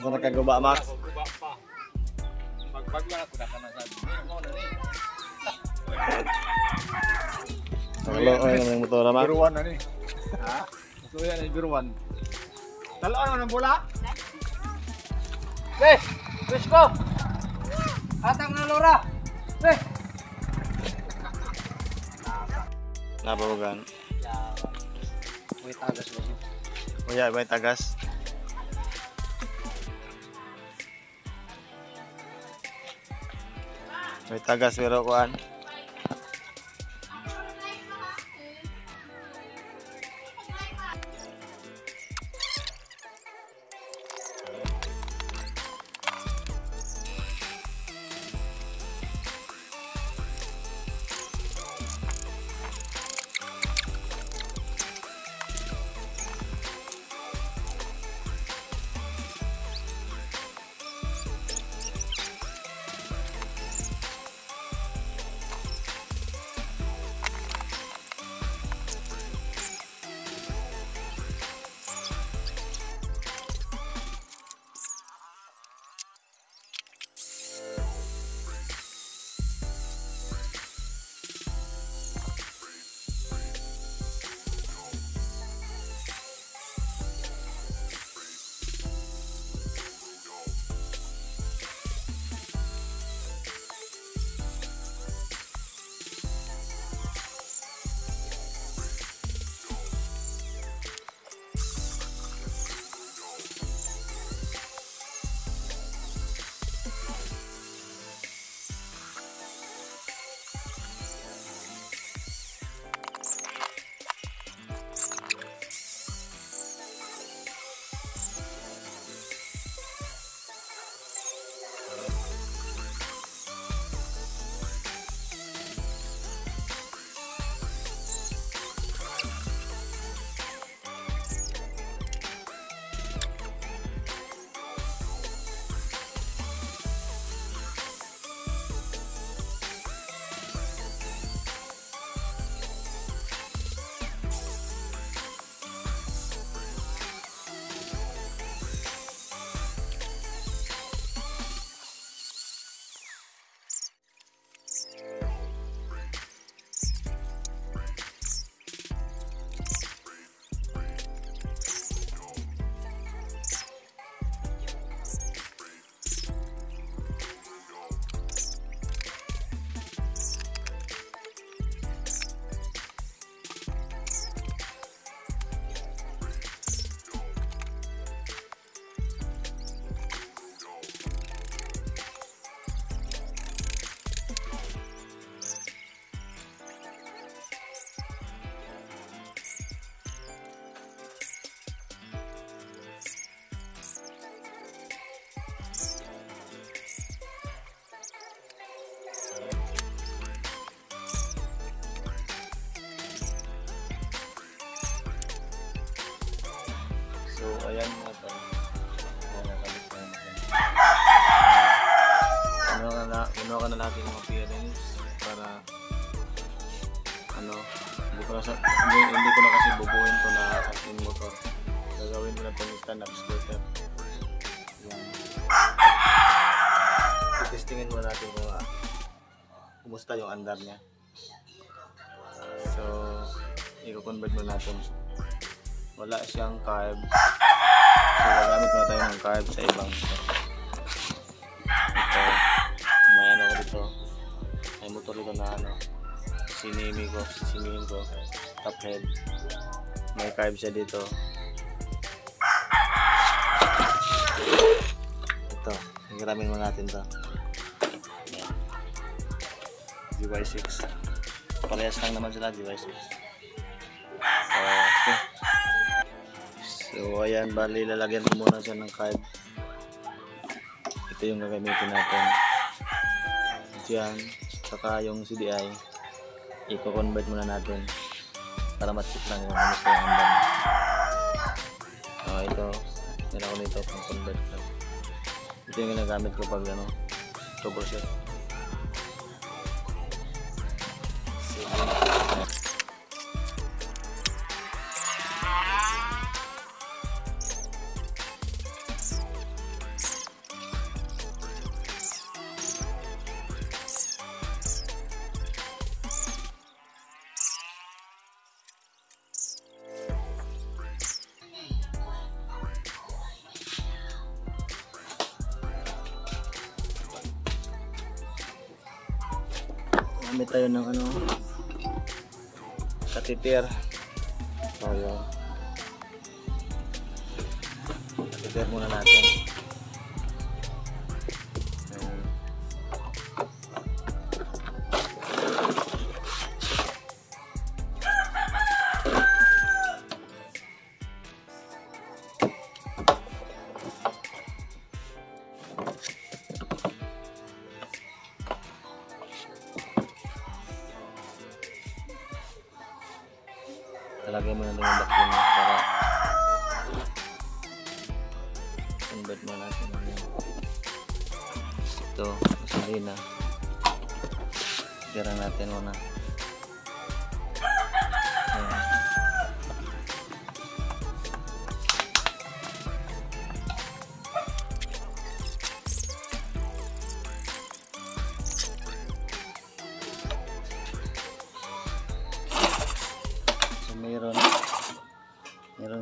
Sa nakaguba, Max. Guba pa. Magbag na ako na ka na sabi. Ngayon mo na ni. Hello, ay ng motor, Max. Biruan na ni. Ha? So yan ay biruan. Talaan mo ng bola? Weh, wes ko. Hatang na lora. Weh. Napawagan. Wait, tagas mo. Kuya, may tagas. May tagas pero kuan. Ayan. Ayan, na natin. Kinuha ka na, ka na natin yung appearance para ano, hindi sa, hindi, hindi ko na kasi bubuhin to na ating motor. Gagawin ko na itong stand-up scooter. Yan. Testingin muna natin kung ah, kumusta yung andar niya. So, i-convert muna natin wala siyang carb. So, gagamit na tayo ng carb sa ibang ito. Ito, may ano ko dito. May motor dito na ano. Sinimi ko, sisimihin ko. Top head. May carb siya dito. Ito, hiramin mo natin to. Ayan. GY6. Parehas lang naman sila, GY6. Okay. So, ayan, bali, lalagyan ko muna siya ng card. Ito yung gagamitin natin. Diyan, saka yung CDI, i-convert muna natin para ma-check lang yung ano sa hanggan. Ah, ito, meron ako nito pang convert lang. Ito yung ginagamit ko pag ano, troubleshoot. Gamit tayo ng ano, katitir. Ayan. Katitir muna natin. Talagay mo na lang yung vacuum para convert mo natin yung ito, gasolina. Tira natin muna.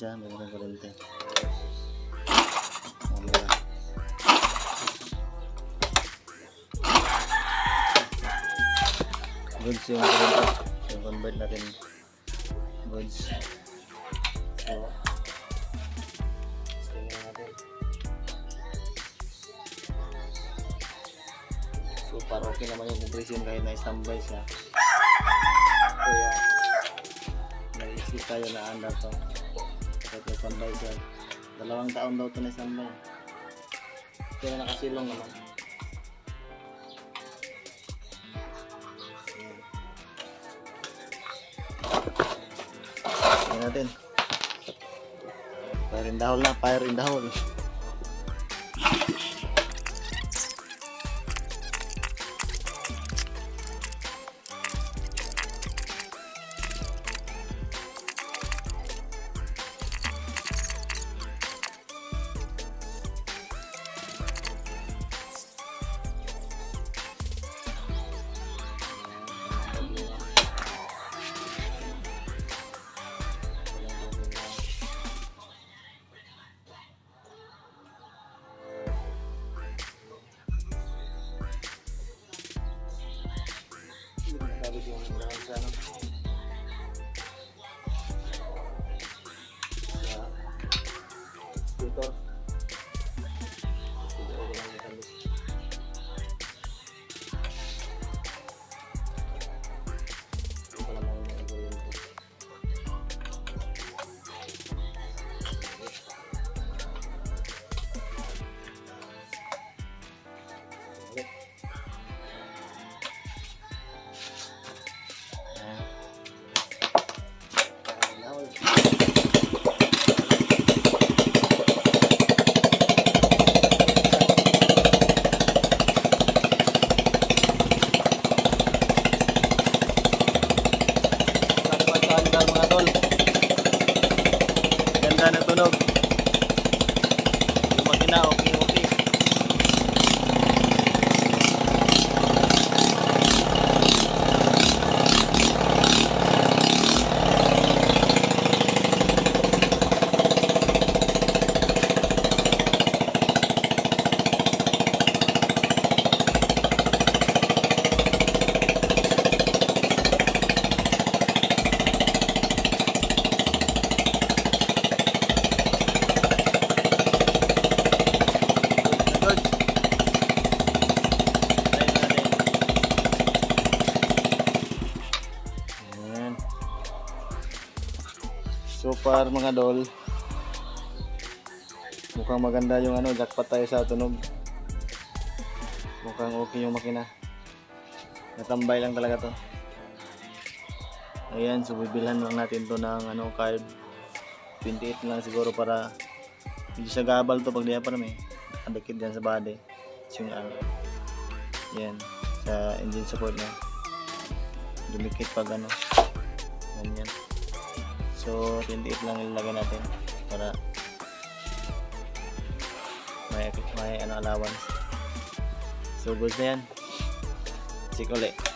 Siya, mayroon kurente. Mamaya. Goods yung kurente. Yung convert natin goods. So. So, para okay naman yung compression kahit na-standby siya. Kaya, naisip tayo na under to. Na standby siya. Dalawang taon daw ito na standby. Pero nakasilong naman. Ayan. Natin. Fire in the hole na, fire in the hole. Yung ground sa ano. Sa tutor. Far mga dol, mukhang maganda yung ano, jackpot tayo sa tunog. Mukhang okay yung makina. Natambay lang talaga to. Ayan, so bibilhan lang natin to ng ano, carb. 28 lang siguro para hindi siya gabal to pag di pa naman eh. Nakadikit yan sa body. Yung ano, yan, sa engine support niya. Dumikit pag ano, ganyan. So, 28 lang ilalagay natin para may, may ano allowance. So, goods na yan. Check ulit.